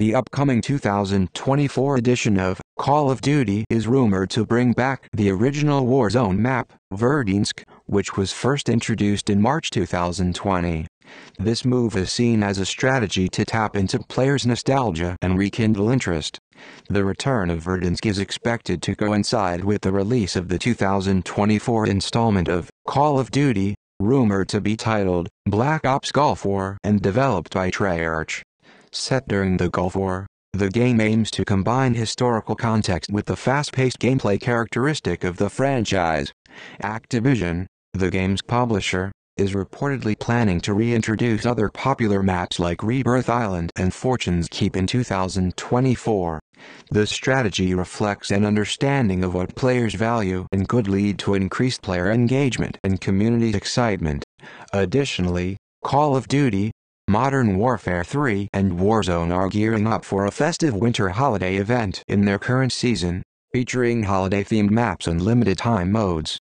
The upcoming 2024 edition of Call of Duty is rumored to bring back the original Warzone map, Verdansk, which was first introduced in March 2020. This move is seen as a strategy to tap into players' nostalgia and rekindle interest. The return of Verdansk is expected to coincide with the release of the 2024 installment of Call of Duty, rumored to be titled Black Ops Gulf War and developed by Treyarch. Set during the Gulf War, the game aims to combine historical context with the fast-paced gameplay characteristic of the franchise. Activision, the game's publisher, is reportedly planning to reintroduce other popular maps like Rebirth Island and Fortune's Keep in 2024. The strategy reflects an understanding of what players value and could lead to increased player engagement and community excitement. Additionally, Call of Duty, Modern Warfare 3 and Warzone are gearing up for a festive winter holiday event in their current season, featuring holiday-themed maps and limited-time modes.